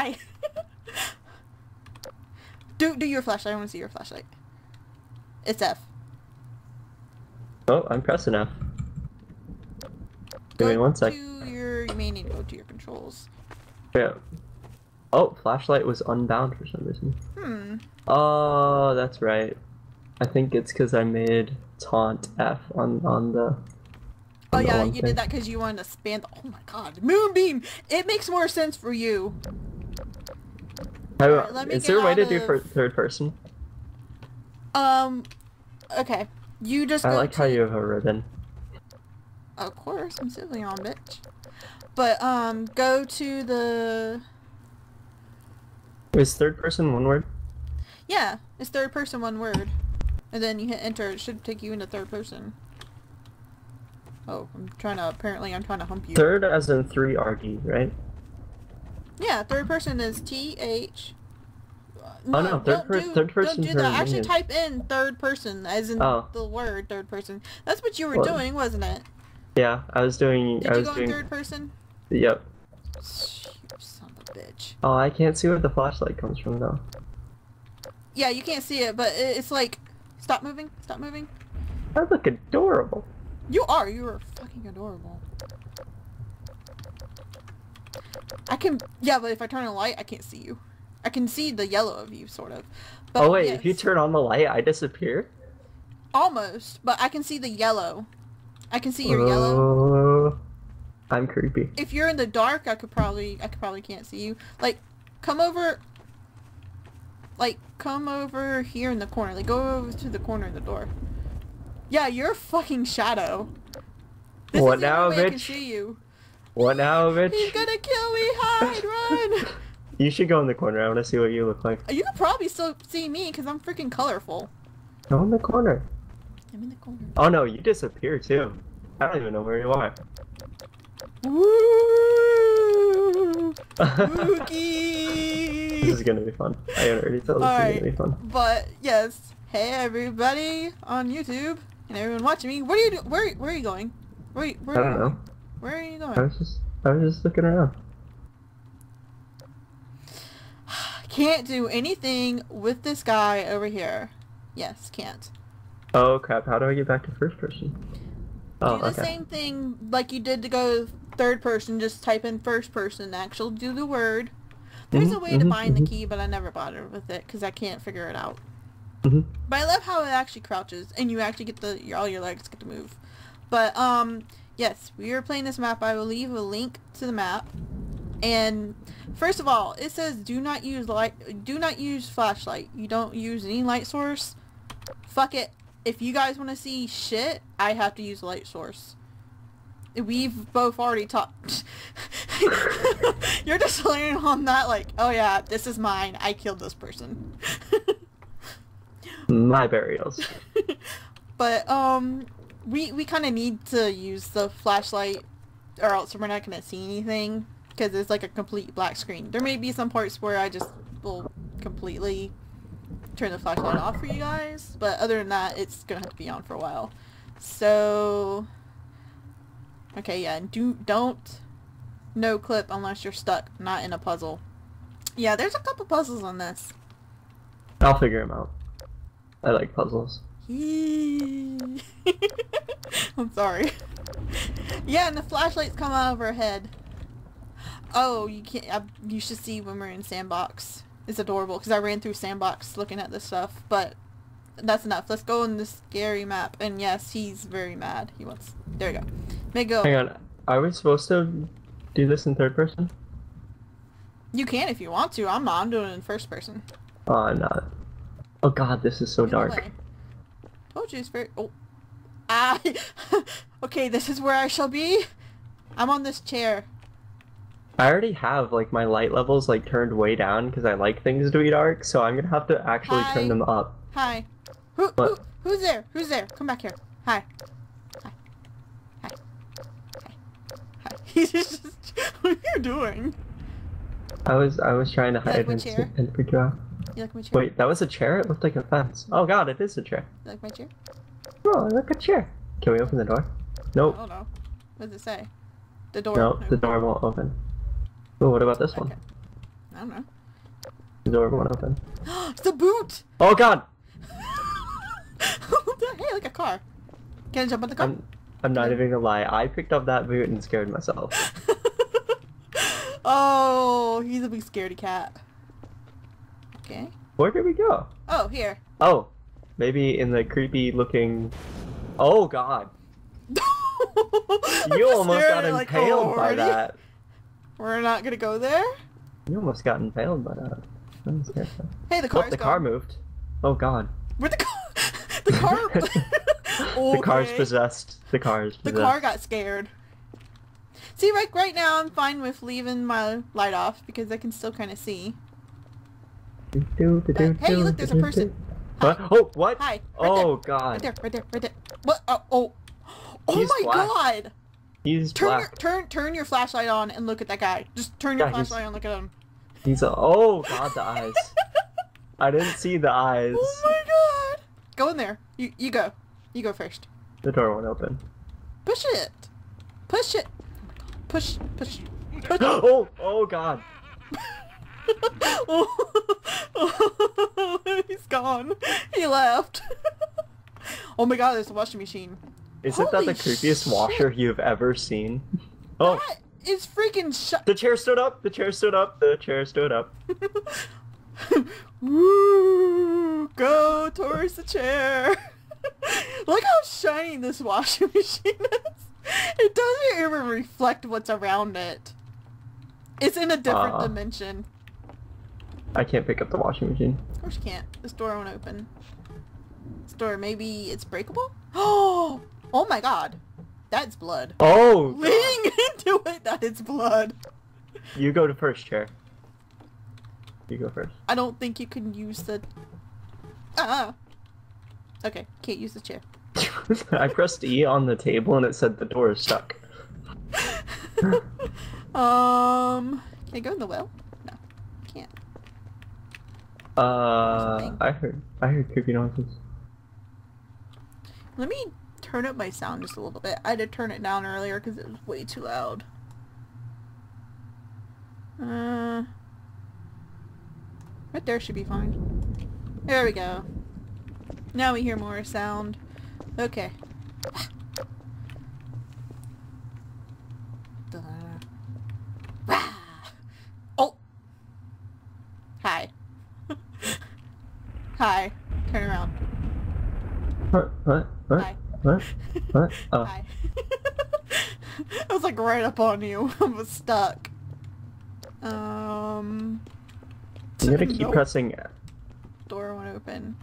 Hi. do do your flashlight. I want to see your flashlight. It's F. Oh, I'm pressing F. Give me one sec. Your, you may need to go to your controls. Yeah. Oh, flashlight was unbound for some reason. Hmm. Oh, that's right. I think it's because I made taunt F on on the. Oh on yeah, you thing. did that because you wanted to span the. Oh my god, moonbeam! It makes more sense for you. How- Alright, is there a way to do of- third person? Um. Okay. You just. I like how to- you have a ribbon. Of course, I'm silly on bitch. But um, go to the. Is third person one word? Yeah, it's third person, one word, and then you hit enter. It should take you into third person. Oh, I'm trying to. Apparently, I'm trying to hump you. Third as in three RD, right? Yeah, third person is T H. Oh, no, third per- do, third Don't do that. Actually, type in third person, as in Oh. the word third person. That's what you were doing, wasn't it? Yeah, I was doing. Did I you was go doing. in third person? Yep. You son of a bitch. Oh, I can't see where the flashlight comes from though. Yeah, you can't see it, but it's like, stop moving, stop moving. I look adorable. You are, you are fucking adorable. I can, yeah, but if I turn on the light, I can't see you. I can see the yellow of you, sort of. But oh wait, if you turn on the light, I disappear. Almost, but I can see the yellow. I can see your yellow. Oh, I'm creepy. If you're in the dark, I could probably, I could probably can't see you. Like, come over, like, come over here in the corner. Like, go over to the corner of the door. Yeah, you're a fucking shadow. This What now, way I can bitch? see you. What now, bitch? He's gonna kill me! Hide, run! You should go in the corner. I want to see what you look like. You could probably still see me because I'm freaking colorful. Go in the corner. I'm in the corner. Oh no, you disappear too. I don't even know where you are. Woo! this is gonna be fun. I can already tell this is gonna be fun. But yes, hey everybody on YouTube and everyone watching me. What are you? Where Where are you going? Where Where I are you don't know. Where are you going? I was just, I was just looking around. Can't do anything with this guy over here. Yes, can't. Oh crap! How do I get back to first person? Oh, do the okay. same thing like you did to go third person. Just type in first person. Actually, do the word. There's Mhm, a way to mhm, bind the mhm. key, but I never bothered with it because I can't figure it out. Mhm. But I love how it actually crouches, and you actually get the your, all your legs get to move. But um, yes, we are playing this map. I will leave a link to the map. And first of all, it says do not use light. Do not use flashlight. You don't use any light source. Fuck it. If you guys want to see shit, I have to use a light source. We've both already talked. You're just laying on that like, oh yeah, this is mine. I killed this person. My burials. but um, we we kind of need to use the flashlight, or else we're not gonna see anything because it's like a complete black screen. There may be some parts where I just will completely turn the flashlight off for you guys, but other than that, it's gonna have to be on for a while. So, okay, yeah, and do don't no clip unless you're stuck, not in a puzzle. Yeah, there's a couple puzzles on this. I'll figure them out. I like puzzles. I'm sorry. Yeah, and the flashlights come out of her head. Oh, you can't. I, you should see when we're in sandbox. It's adorable because I ran through sandbox looking at this stuff. But that's enough. Let's go on this scary map. And yes, he's very mad. He wants. There you go. May go. Hang on. Are we supposed to do this in third person? You can if you want to. I'm not. I'm doing it in first person. Oh, I'm not. Oh god, this is so dark. Told you it's very. Oh. Ah. okay, this is where I shall be. I'm on this chair. I already have like my light levels like turned way down because I like things to be dark, so I'm gonna have to actually Hi. turn them up. Hi. Who, who who's there? Who's there? Come back here. Hi. Hi. Hi. Hi. Hi. He's just what are you doing? I was I was trying to hide and, and you out. You like my chair? Wait, that was a chair? It looked like a fence. Oh god, it is a chair. You like my chair? Oh, look a chair. Can we open the door? Nope. Oh no. What does it say? The door. No, the door won't open. Oh, what about this one? I don't know. The door won't open. it's a boot! Oh god! hey, like a car. Can I jump on the car? I'm I'm not even gonna lie. I picked up that boot and scared myself. oh, he's a big scaredy cat. Okay. Where did we go? Oh, here. Oh, maybe in the creepy looking. Oh god! You almost got at, like, impaled oh, by that. We're not gonna go there. You almost got impaled by that. I'm scared. Hey, the Oh, car's the car moved. Oh god. Where'd the car? the car. The car's possessed. The car's The possessed. car got scared. See, right, right now I'm fine with leaving my light off because I can still kind of see. Uh, hey, look, there's a person. What? Oh, what? Hi, right oh there, god. Right there, right there, right there. What? Oh, oh, oh He's my black. god! He's Turn your black. turn turn your flashlight on and look at that guy. Just turn your Yeah, flashlight on, and look at him. He's a. Oh god, the eyes. I didn't see the eyes. Oh my god! Go in there. You you go. You go first. The door won't open. Push it. Push it. Push push push. oh, oh god. oh, gone. He left. oh my god, there's a washing machine. Isn't that the creepiest shit. washer you've ever seen? Oh, That is freaking shut. the chair stood up. The chair stood up. The chair stood up. Woo! Go towards the chair. Look how shiny this washing machine is. It doesn't even reflect what's around it. It's in a different Ah. dimension. I can't pick up the washing machine. Of course you can't. This door won't open. This door, maybe it's breakable? Oh! Oh my god. That's blood. Oh, Leaning into it, that is blood. you go to first chair. You go first. I don't think you can use the... Ah! Okay, can't use the chair. I pressed E on the table and it said the door is stuck. um, can I go in the well? Uh, I heard, I heard creepy noises. Let me turn up my sound just a little bit. I had to turn it down earlier because it was way too loud. Uh, right there should be fine. There we go. Now we hear more sound. Okay. Oh! Hi. Hi. Turn around. What? What? What? Hi. What? What? Oh, Hi. I was like right up on you. I was stuck. Um. I'm gonna keep Nope. pressing. Door won't open.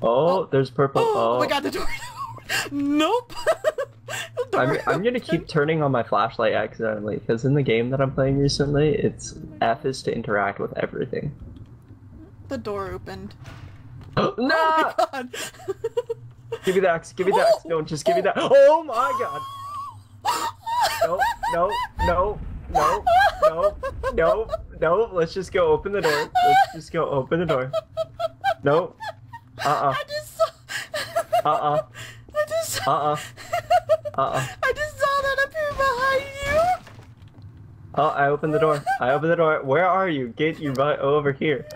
Oh, there's purple. Oh, Oh, my god, the door. nope. The I'm, I'm gonna keep turning on my flashlight accidentally because in the game that I'm playing recently, it's F is to interact with everything. The door opened. no! Oh my god. Give me the axe. Give me the axe. No, just give me that. Oh my god. No, no, no, no, no, no, no. Let's just go open the door. Let's just go open the door. No. Uh-uh. I just saw. Uh-uh. I just saw. Uh-uh. Uh-uh. I just saw that up here behind you. Oh, I opened the door. I opened the door. Where are you? Get you right over here.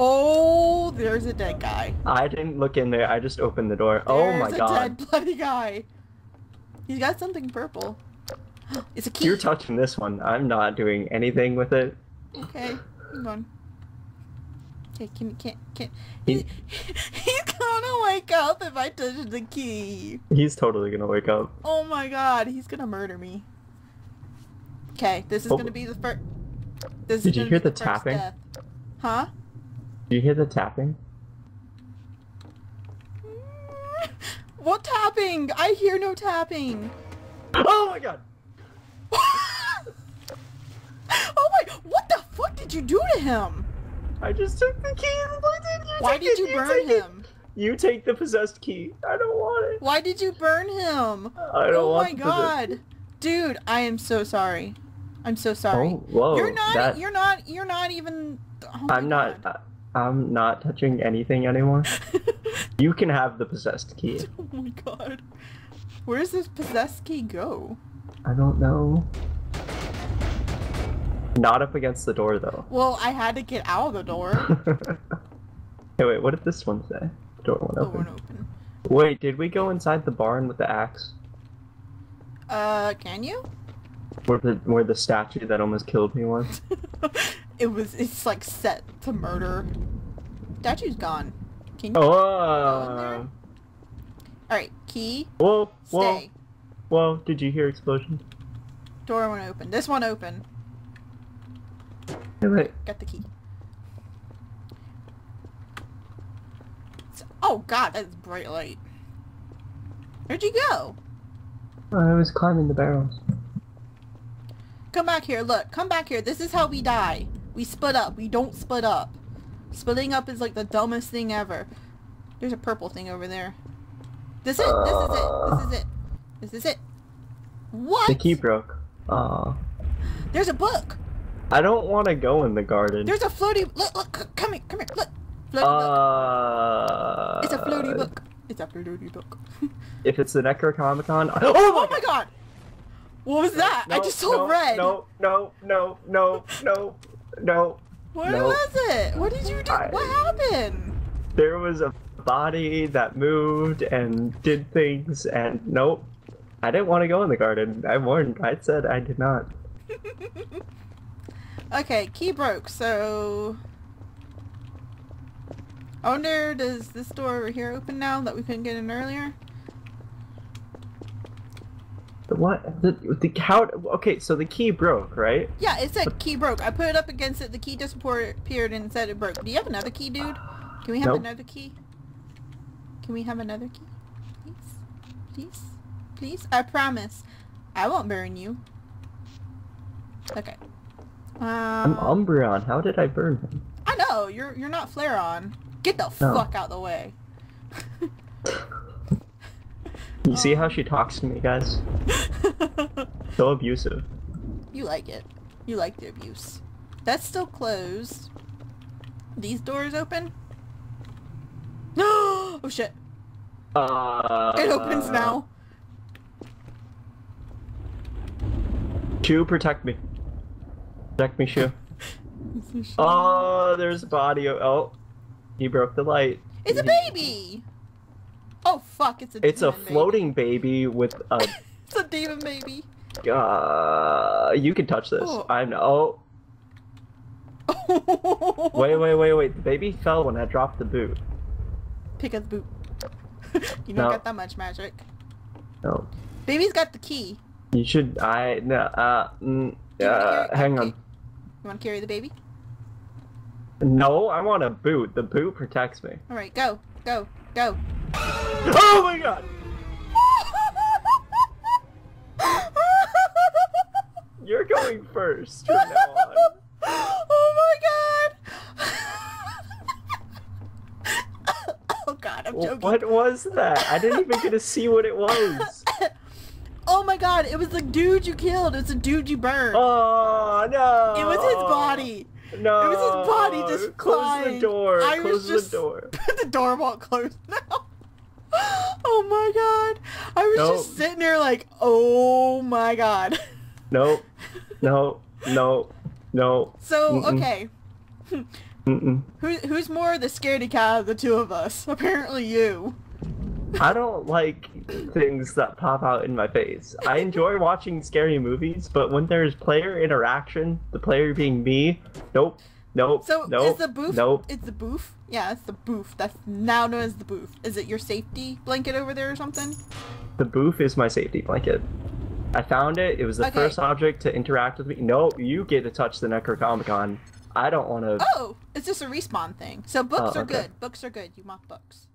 Oh there's a dead guy. I didn't look in there. I just opened the door. oh my god. There's a dead bloody guy. He's got something purple. It's a key. You're touching this one. I'm not doing anything with it. Okay, hang on. Okay, can can can He- he, he's gonna wake up if I touch the key. He's totally gonna wake up. Oh my god, he's gonna murder me. Okay, this is Oh. gonna be the first. This Did you hear the first tapping? death. Huh? Do you hear the tapping? What tapping? I hear no tapping. Oh my god! oh my! What the fuck did you do to him? I just took the key. Why did you Why did it? you burn take it. him? You take the possessed key. I don't want it. Why did you burn him? I don't oh want my the possessed- god. Dude, I am so sorry. I'm so sorry. Oh, whoa. you're not that- you're not you're not even oh I'm not. Uh, I'm not touching anything anymore. You can have the possessed key. oh my god. Where does this possessed key go? I don't know. Not up against the door though. Well, I had to get out of the door. hey, wait, what did this one say? The door went The open. one open. Wait, did we go inside the barn with the axe? Uh, can you? Where the where the statue that almost killed me was? It was. It's like set to murder. Statue's gone. Can you? Oh, in there? uh, All right. Key. whoa, whoa, Stay. whoa! Did you hear explosion? Door one open. This one open. Hey, wait. Got the key. S- Oh god, that's bright light. Where'd you go? I was climbing the barrels. Come back here. Look, come back here. This is how we die. We split up. We don't split up. Splitting up is like the dumbest thing ever. There's a purple thing over there. This is it. This is it. This is it. This is it. What? The key broke. Aw. There's a book. I don't want to go in the garden. There's a floaty. Look, look. Come here. Come here. Look. Floaty book. Uh. It's a floaty book. It's a floaty book. If it's the Necronomicon. Oh my oh my god. What was that? I just saw no, red. No, no, no, no, no, no. What no. was it? What did you do? I- What happened? There was a body that moved and did things, and nope. I didn't want to go in the garden. I warned. I said I did not. okay, key broke, so... I wonder, does this door over here open now that we couldn't get in earlier? The what? The the how? Okay, so the key broke, right? Yeah, it said key broke. I put it up against it, the key disappeared and said it broke. Do you have another key, dude? Can we have Nope. another key? Can we have another key? Please? Please? Please? I promise. I won't burn you. Okay. I'm Um, Umbreon. How did I burn him? I know, you're you're not Flareon. Get the No. fuck out the way. You see how she talks to me, guys? So abusive. you like it. You like the abuse. That's still closed. These doors open? No! oh shit. Uh. It opens now. Shu, protect me. Protect me, Shu. Oh, there's a body. Oh, he broke the light. It's a baby! Oh fuck, it's a It's a demon baby. floating baby with a. It's a demon baby. Uh, you can touch this. Oh. I'm. Oh, wait, wait, wait, wait. The baby fell when I dropped the boot. Pick up the boot. you don't No. got that much magic. No, Baby's got the key. you should. I. No. Uh. Mm, uh hang okay. on. You wanna carry the baby? No, I want a boot. The boot protects me. Alright, go, go, go. Oh my god! Going first from now on. oh my god! oh god, I'm joking. What was that? I didn't even get to see what it was. oh my god, it was the dude you killed. It's the dude you burned. Oh no! It was his body. No. It was his body just Close crying. the door. I Close was just the door. the door won't close now. Oh my god. I was Nope. just sitting there like, oh my god. No. No. No. No. So, Mm-mm. okay. Mm-mm. Who, who's more the scaredy cat of the two of us? Apparently you. I don't like things that pop out in my face. I enjoy watching scary movies, but when there's player interaction, the player being me, nope, nope, So nope, is the booth? nope. It's the booth. Yeah, it's the booth. That's now known as the booth. Is it your safety blanket over there or something? The booth is my safety blanket. I found it. It was the Okay. first object to interact with me. No, you get to touch the Necronomicon. I don't want to. Oh, it's just a respawn thing. So books Oh, are okay. good. Books are good. You want books.